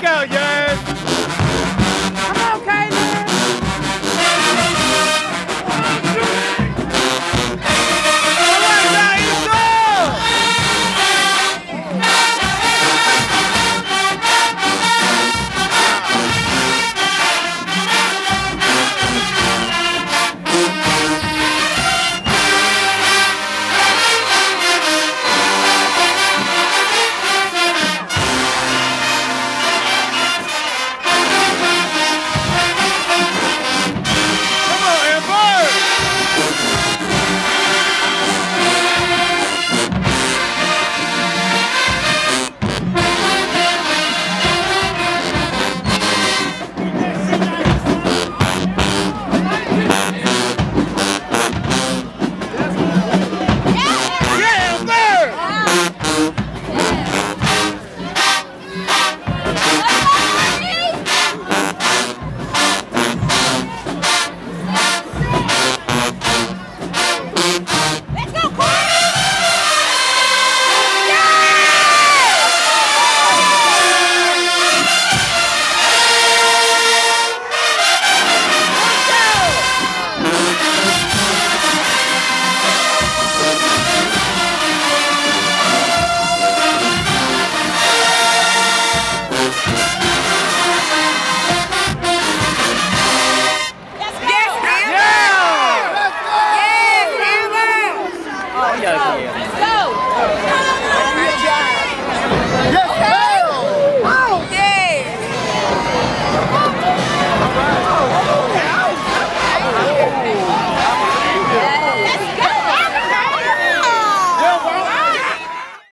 go, yo!